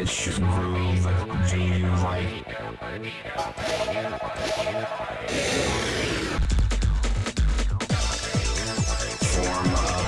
which groove do you like? Form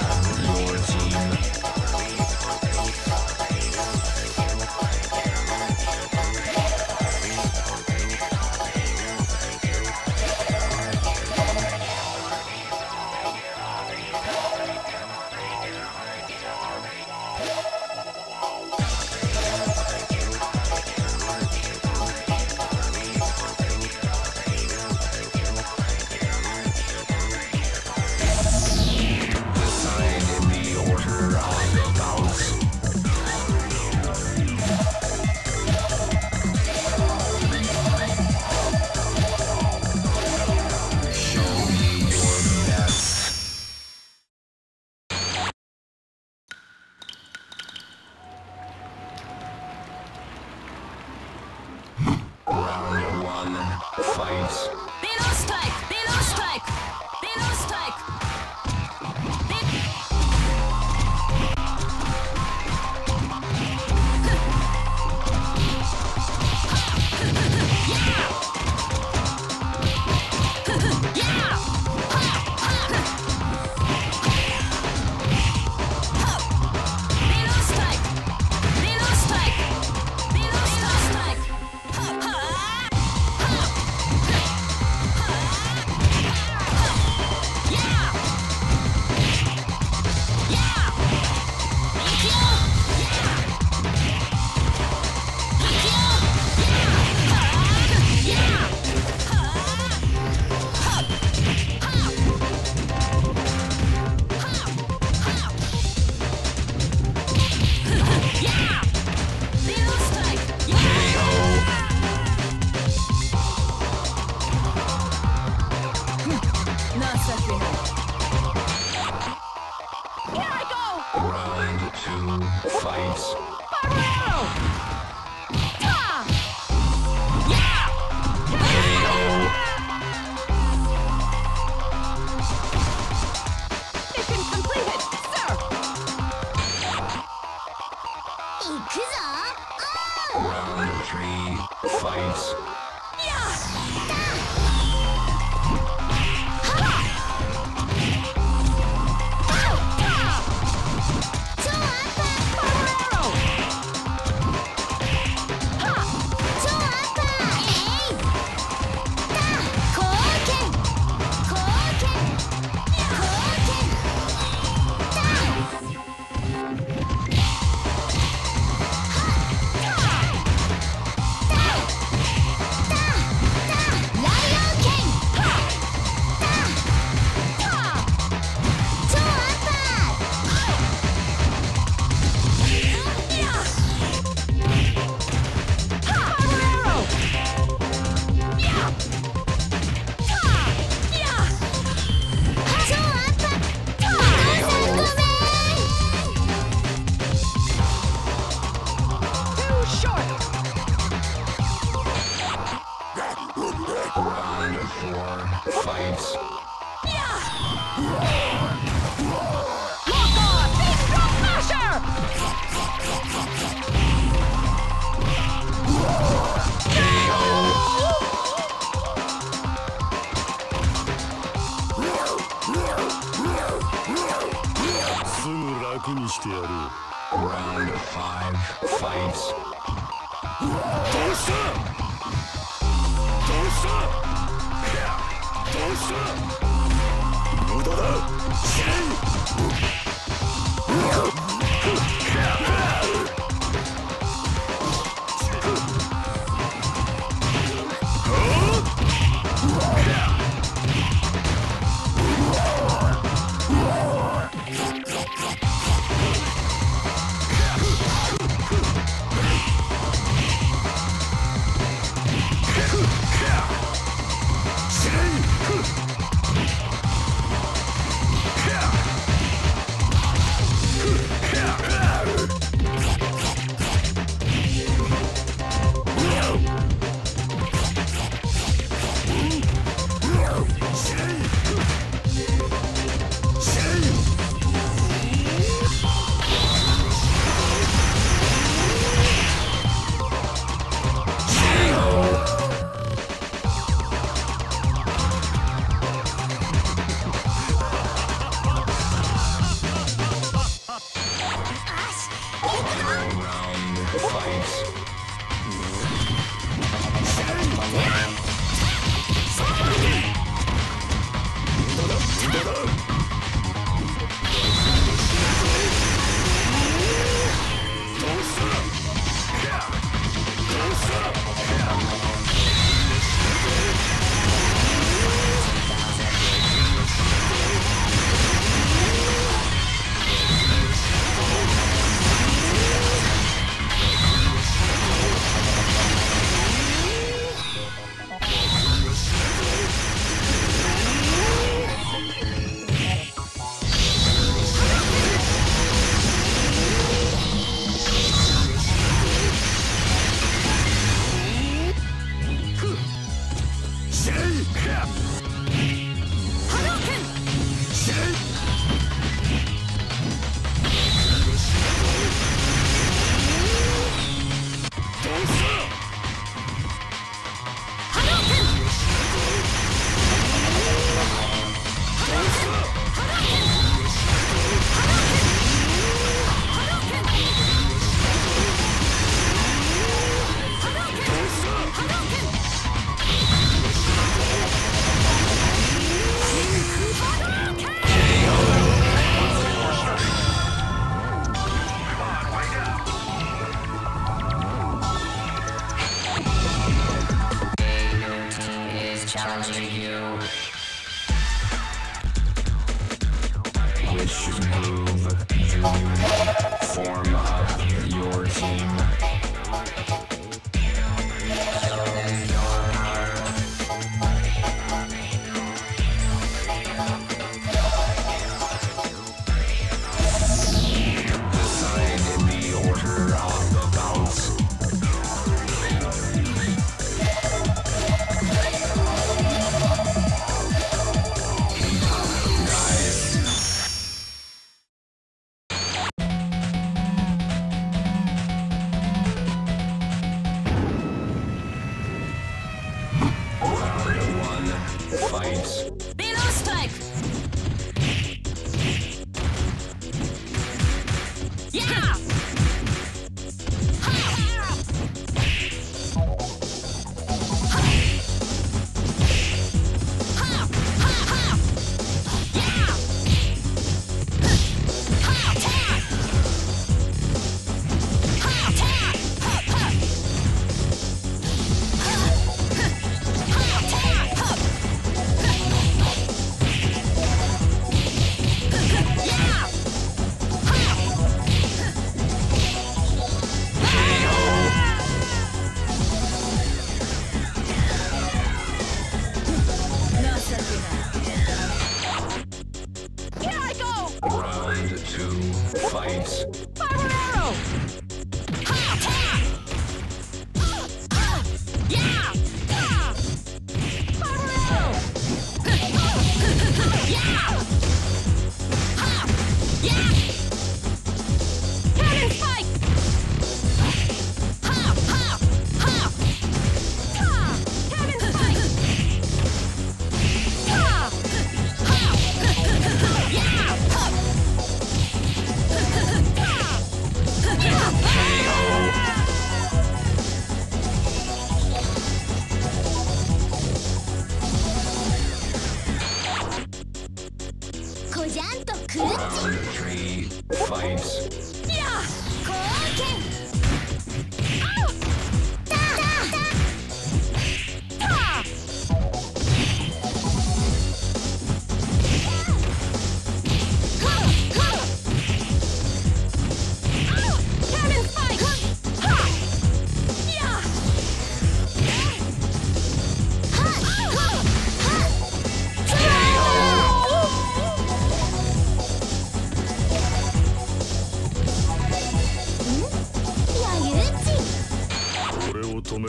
楽にしてやる。Round 5 Fights. どうした？どうした？どうした？無駄だ。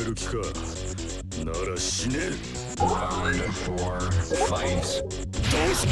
える気か。なら死ね。どうす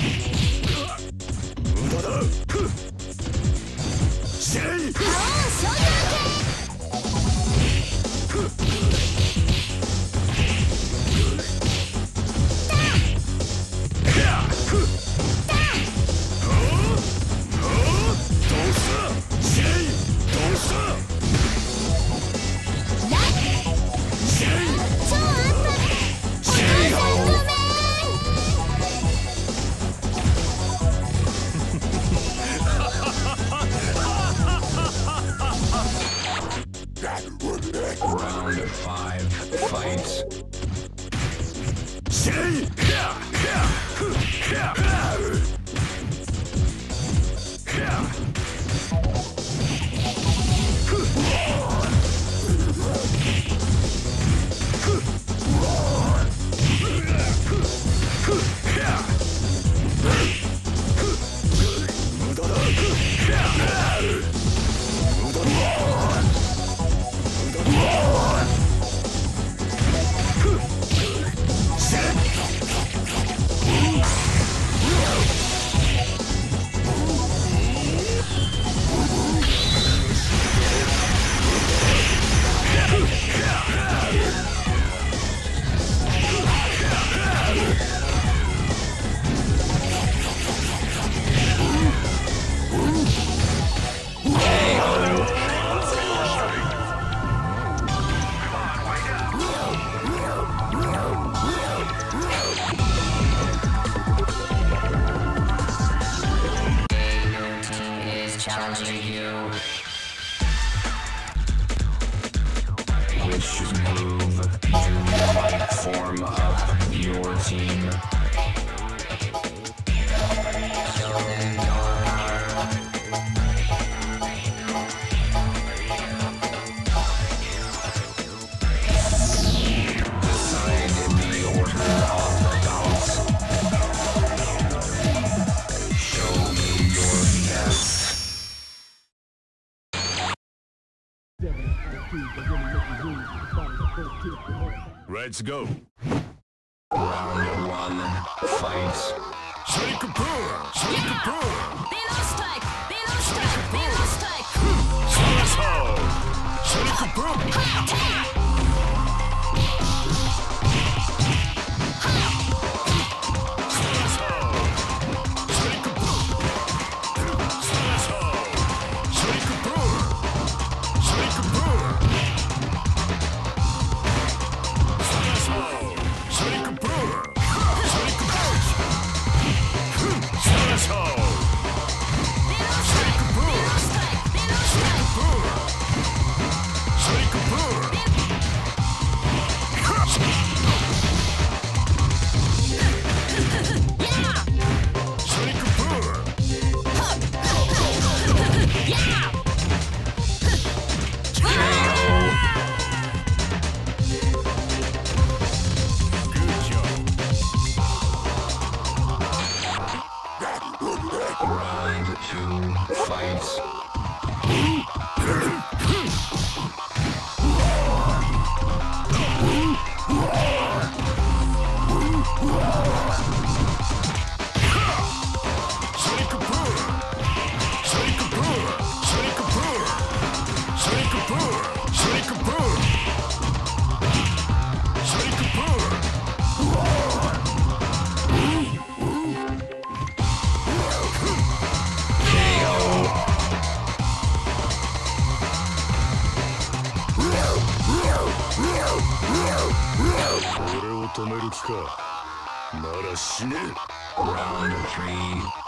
Let's go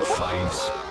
fights.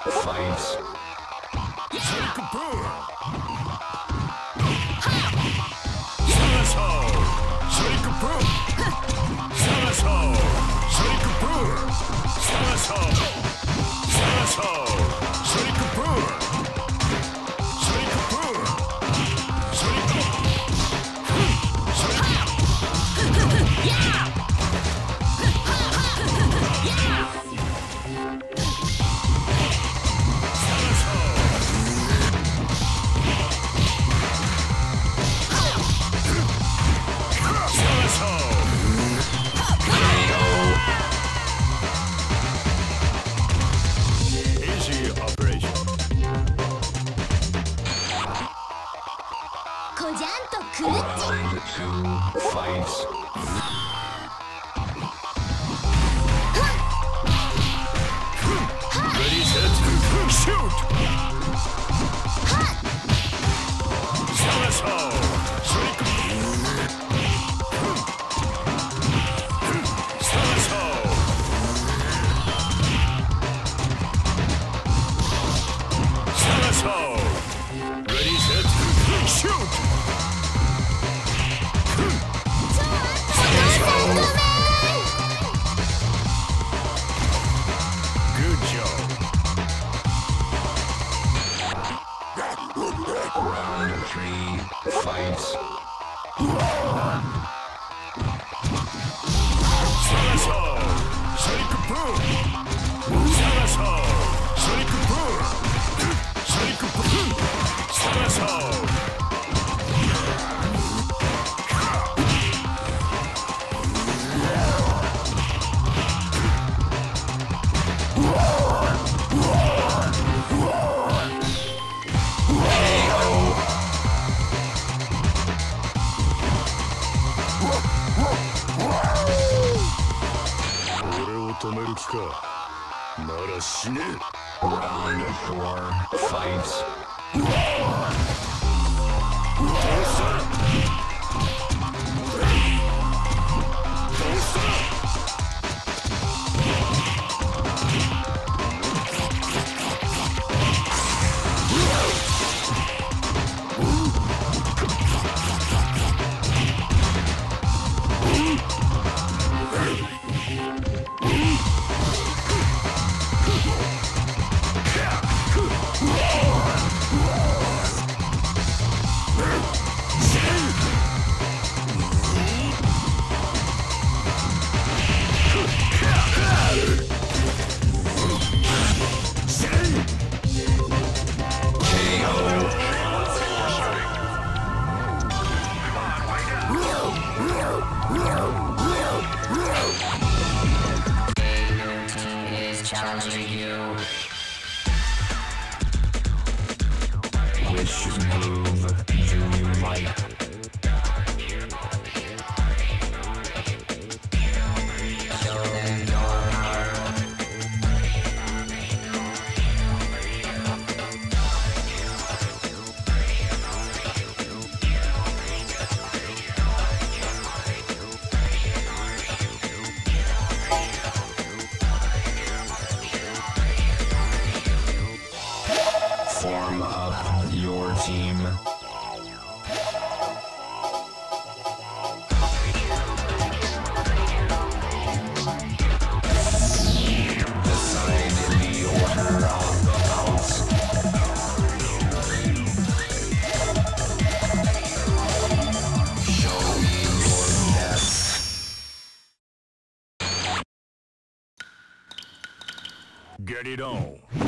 Fights. Shurikapur. Saraso. Shurikapur. Saraso. Shurikapur. Saraso. Saraso. Shurikapur. か。まだ死ね。Round 4 Fight. Ready to.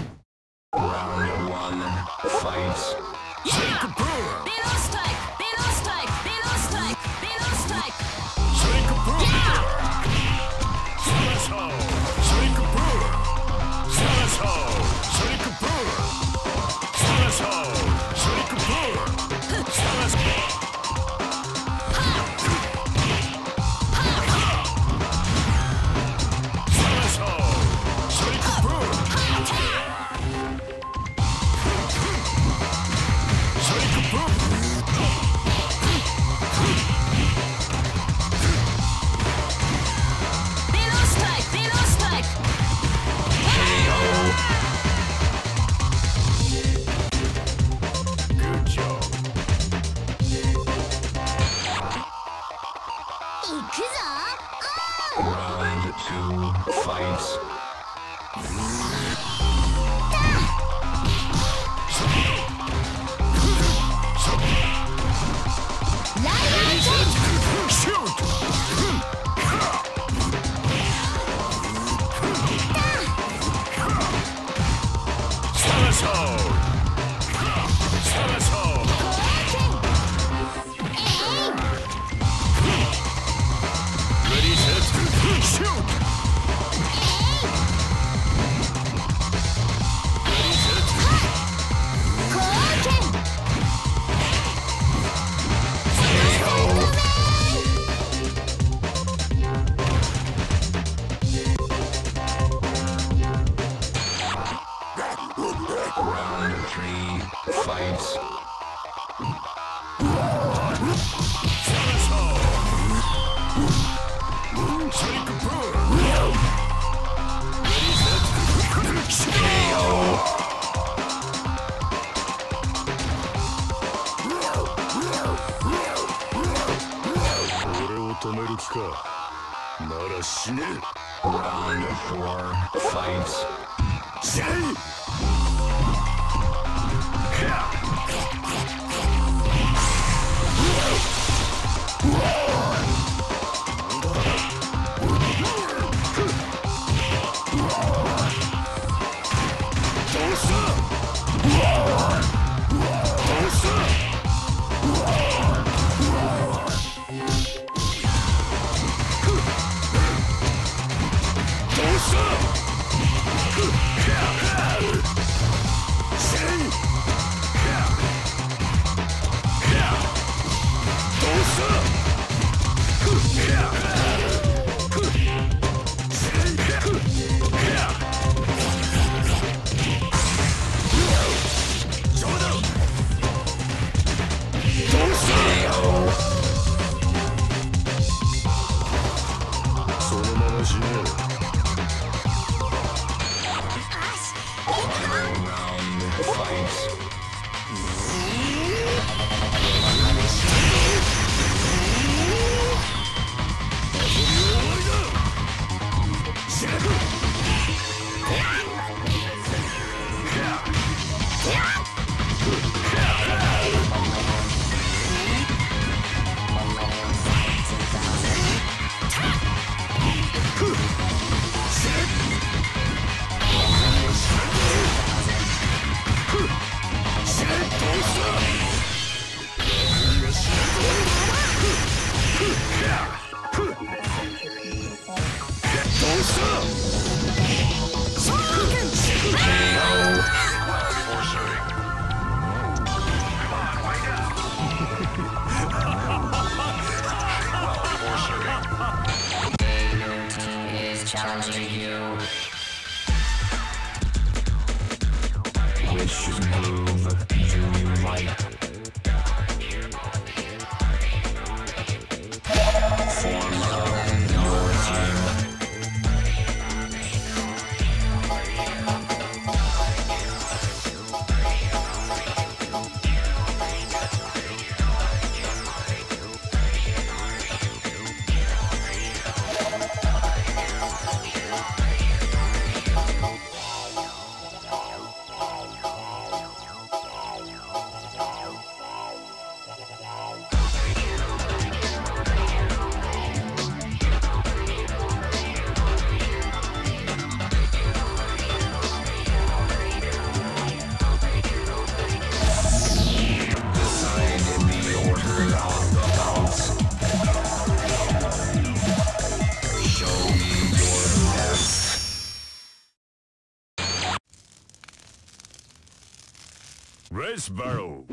Space Battle.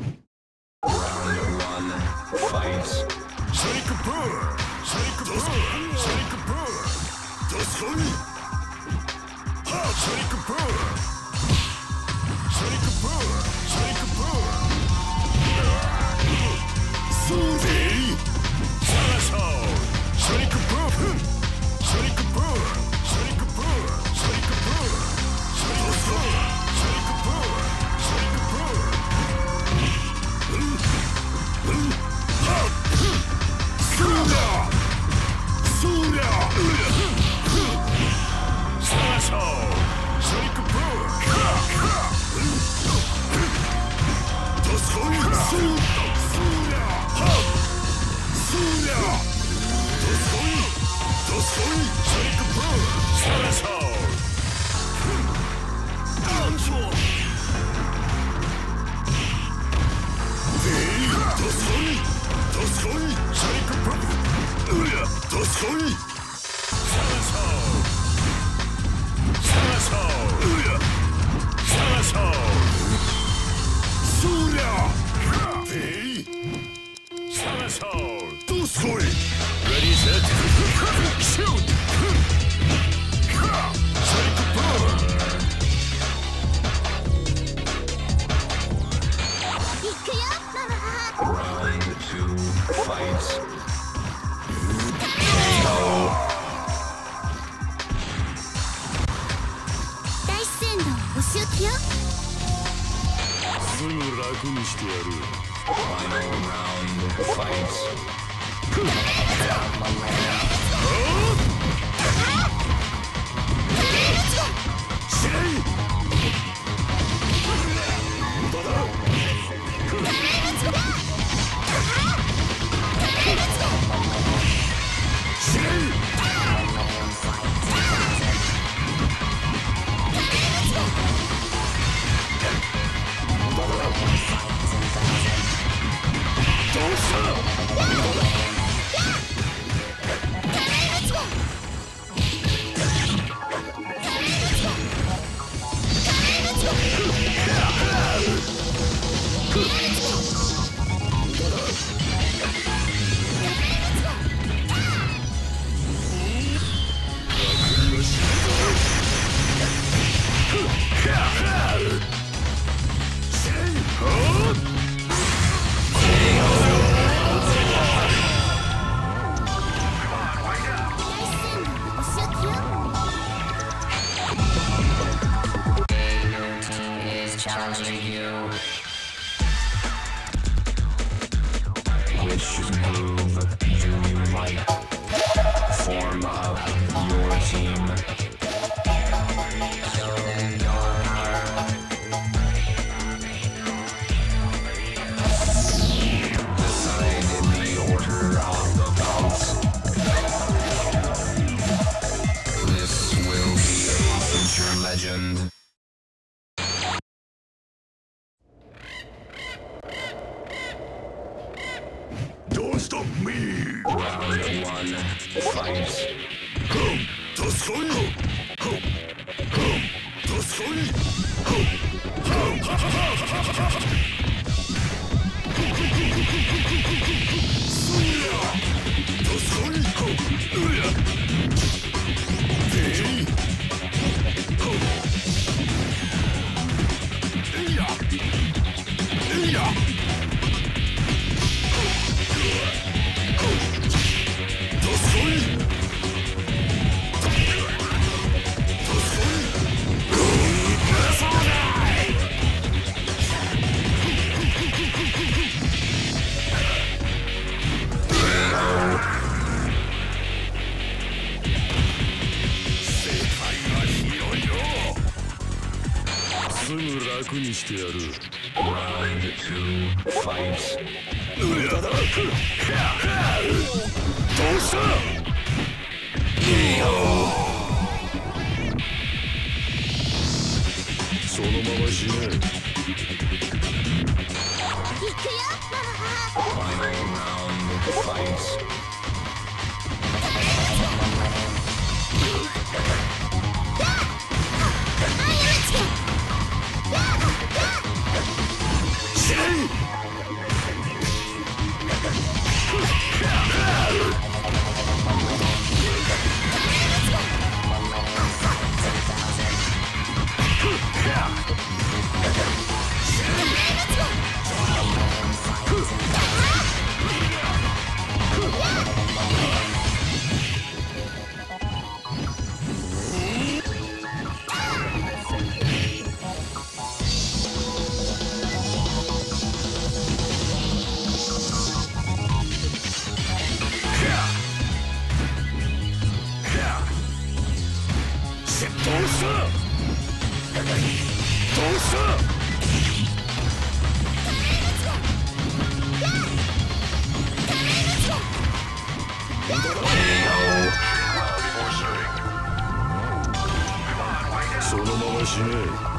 Round one, fight. Sonic Kapoor! Sonic Kapoor! Sonic Kapoor! Doskoni! Ha! Sonic Kapoor! Sonic Kapoor! そのまま死ね。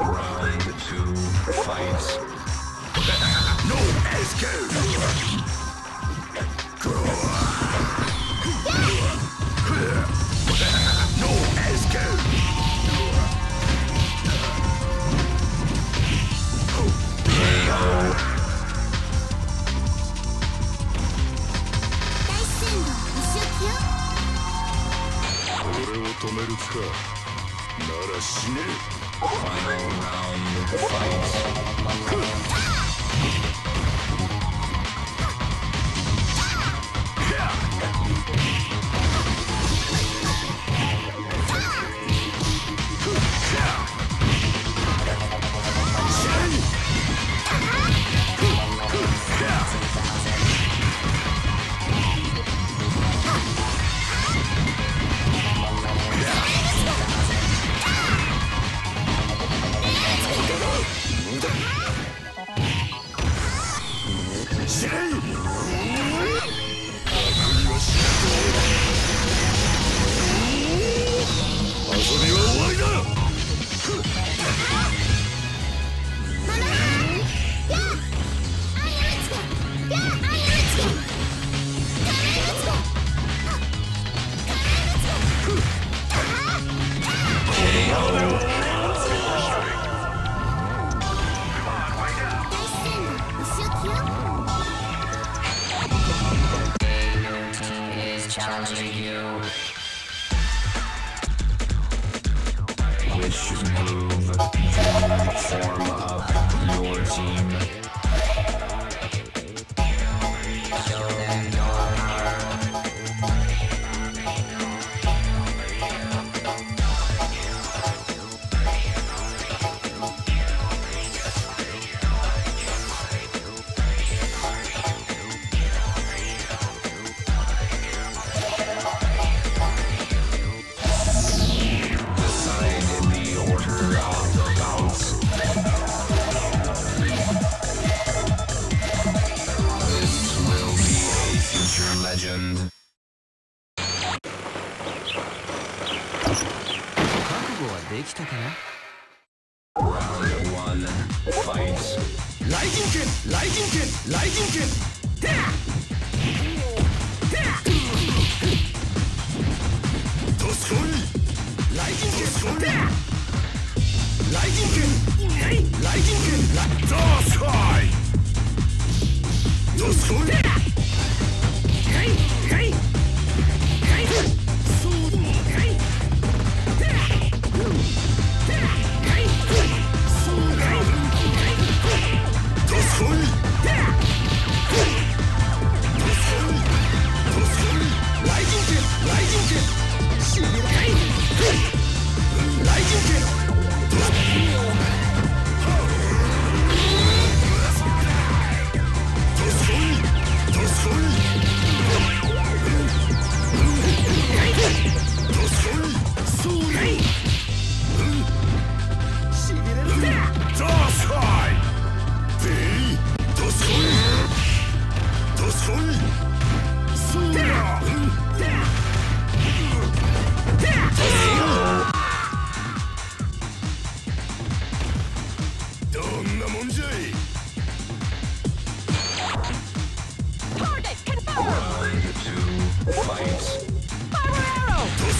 Round two, fight. No escape! No escape! 止める気か a snake. Final round fight.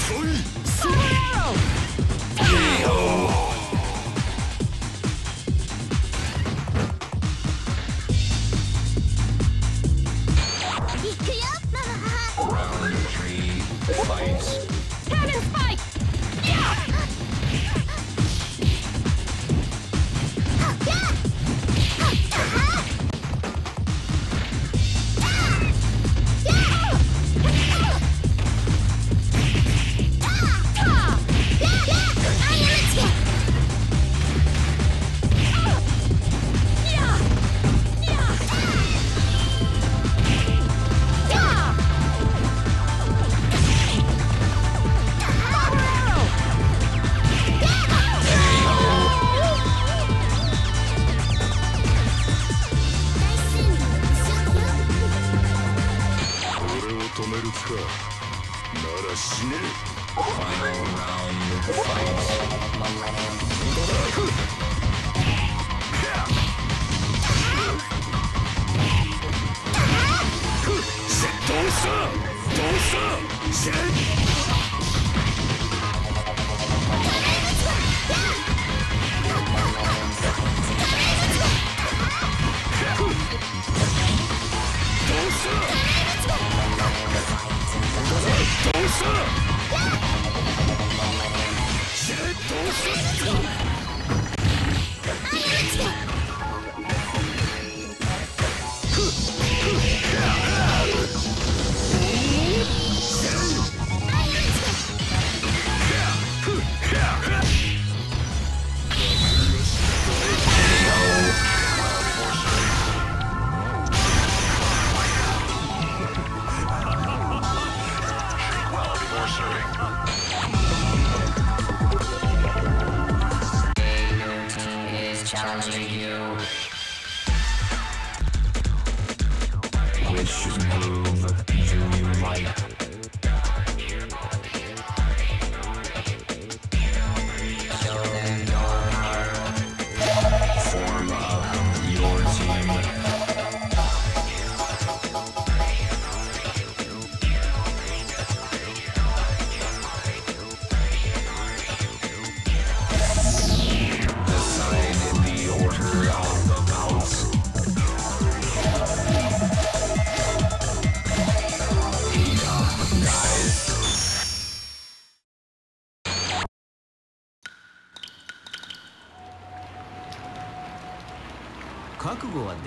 Arrow! どすこい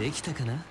できたかな？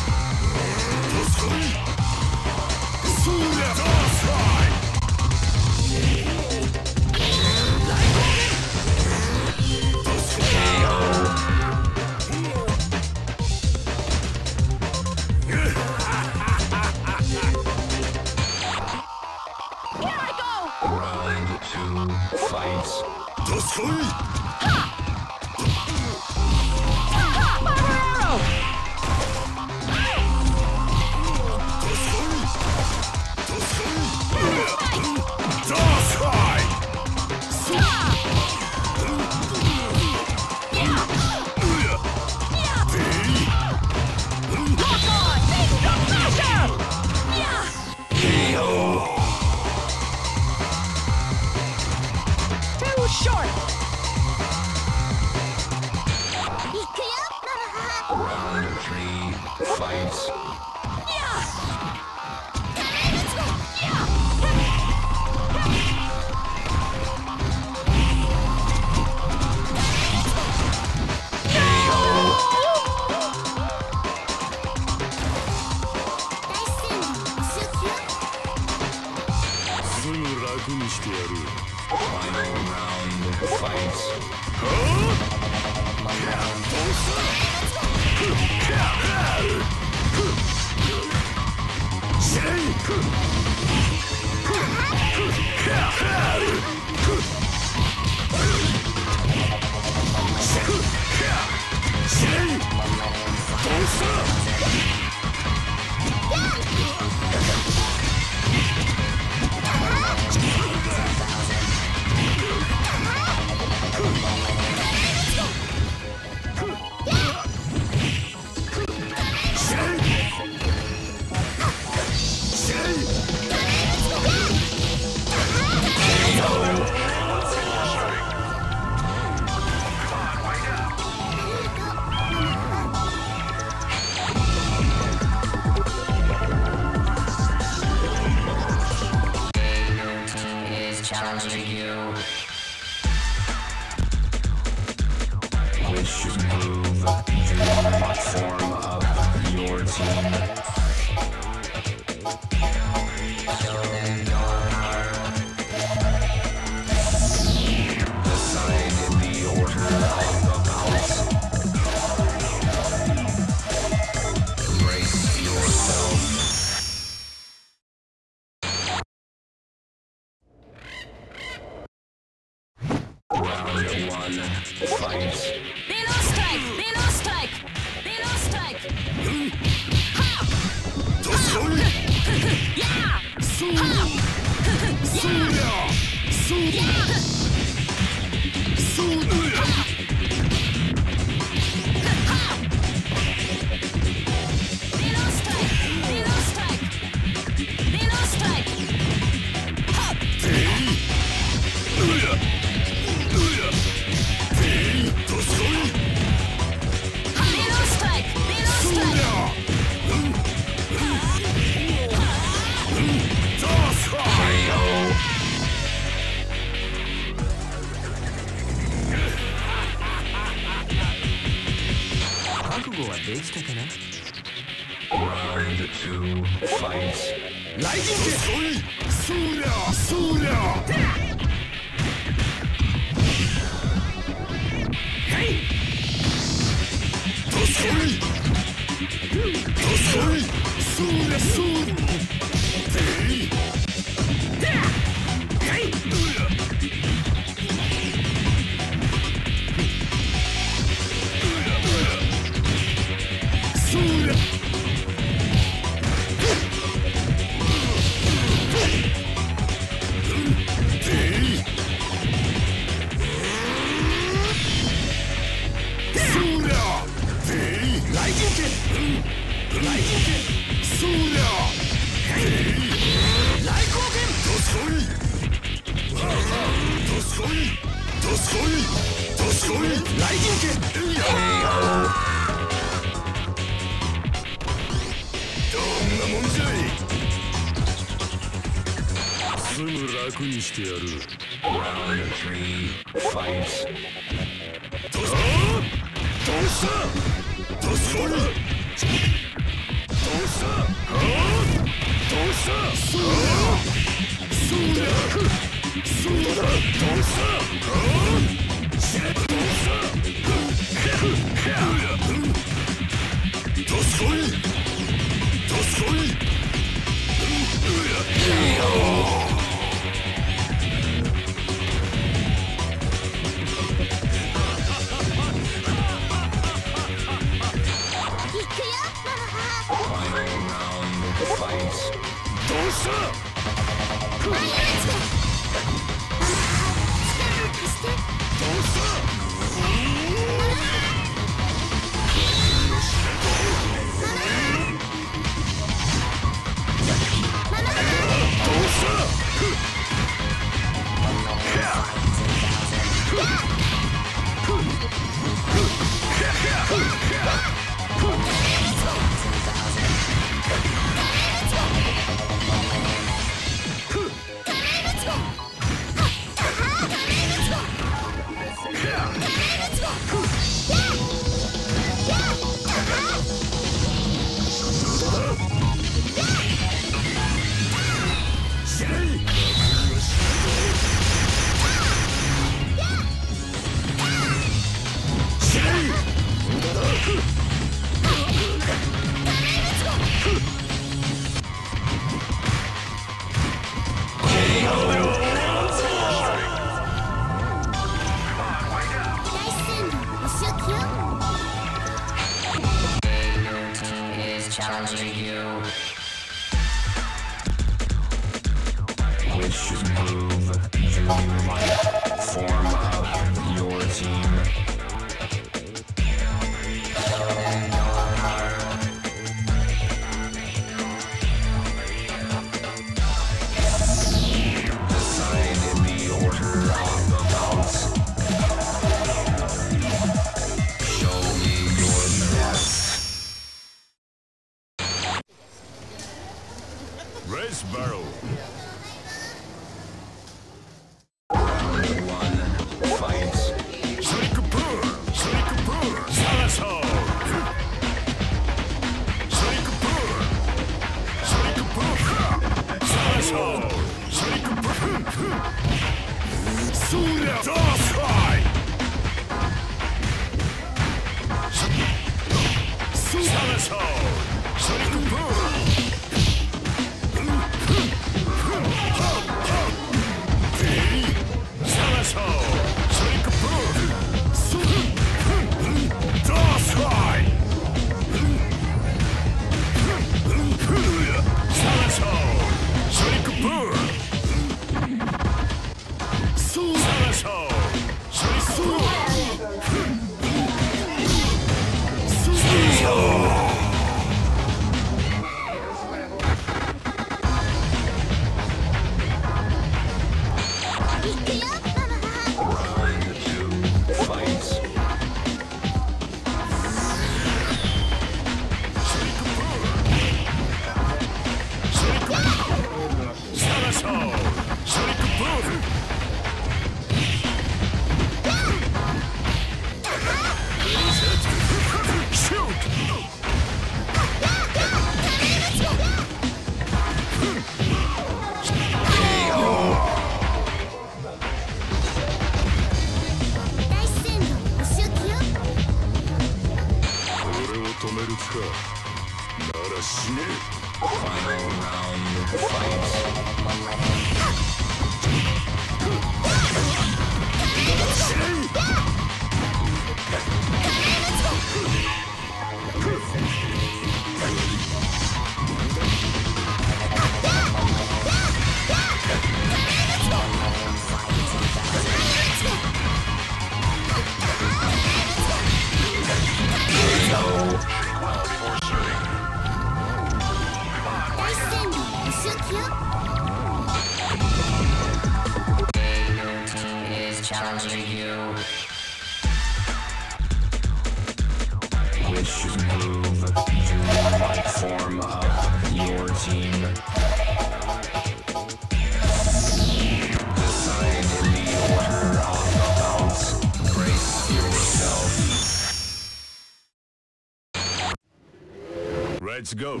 Let's go.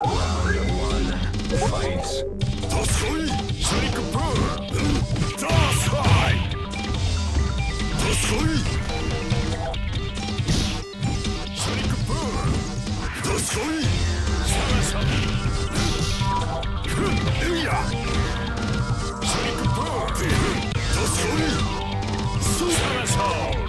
Round one. Fight. Tosui! Shake Burr! Tosai! Tosui! Shake Burr! Tosui! Sarasami! Iya! Shake Burr! Tosui! Sarasami!